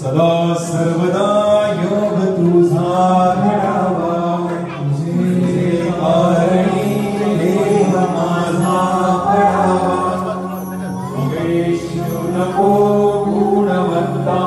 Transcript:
सदा सर्वदा योगतु साध्ये आरणीहारेश्व न को गुणवत्तायुणाय